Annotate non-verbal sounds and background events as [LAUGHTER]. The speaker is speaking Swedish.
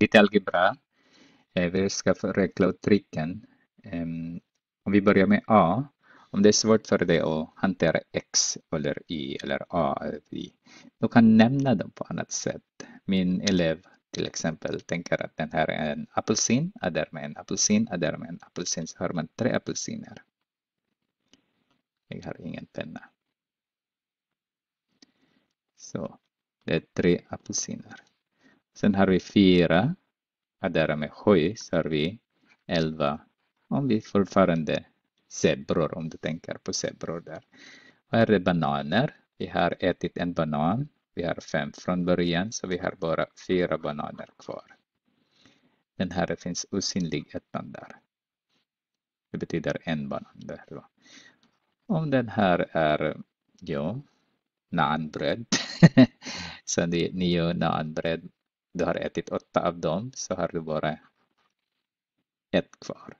lite algebra. Eh, vi ska få räkna ut tricken. Ehm, om vi börjar med A. Om det är svårt för dig att hantera X eller Y eller A eller Y, du kan nämna dem på annat sätt. Min elev till exempel tänker att den här är en apelsin, är därmed en apelsin, är därmed en apelsin, så har man tre apelsiner. Jag har ingen penna. Så det är tre apelsiner. Sen har vi fyra, addera med sju, så har vi elva. Om vi fortfarande zebror, om du tänker på zebror där. Vad är det bananer? Vi har ätit en banan. Vi har fem från början, så vi har bara fyra bananer kvar. Den här finns osynlig ettan där. Det betyder en banan där då. Om den här är, ja, naanbröd. [LAUGHS] så det är nio naanbröd. Du har ätit åtta av dem, så har du bara ett kvar.